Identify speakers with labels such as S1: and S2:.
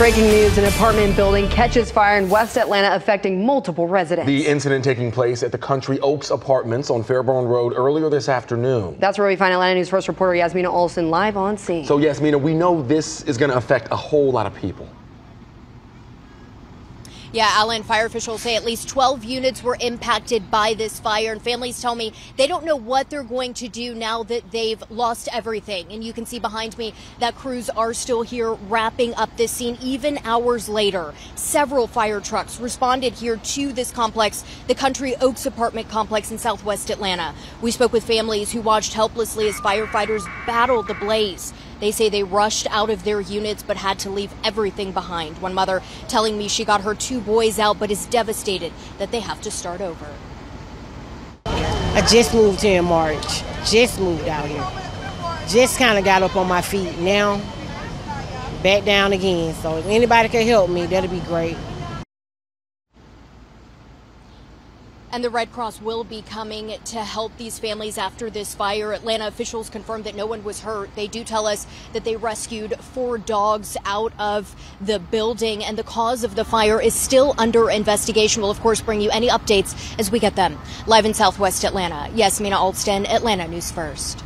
S1: Breaking news an apartment building catches fire in West Atlanta, affecting multiple residents.
S2: The incident taking place at the Country Oaks Apartments on Fairburn Road earlier this afternoon.
S1: That's where we find Atlanta News First reporter Yasmina Alston live on scene.
S2: So, Yasmina, we know this is going to affect a whole lot of people.
S3: Yeah, Alan, fire officials say at least 12 units were impacted by this fire. And families tell me they don't know what they're going to do now that they've lost everything. And you can see behind me that crews are still here wrapping up this scene even hours later. Several fire trucks responded here to this complex, the Country Oaks apartment complex in southwest Atlanta. We spoke with families who watched helplessly as firefighters battled the blaze. They say they rushed out of their units but had to leave everything behind. One mother telling me she got her two boys out but is devastated that they have to start over.
S4: I just moved here in March. Just moved out here. Just kind of got up on my feet. Now, back down again. So if anybody can help me, that'd be great.
S3: And the Red Cross will be coming to help these families after this fire. Atlanta officials confirmed that no one was hurt. They do tell us that they rescued four dogs out of the building, and the cause of the fire is still under investigation. We'll, of course, bring you any updates as we get them. Live in Southwest Atlanta, Yasmina Alston, Atlanta News First.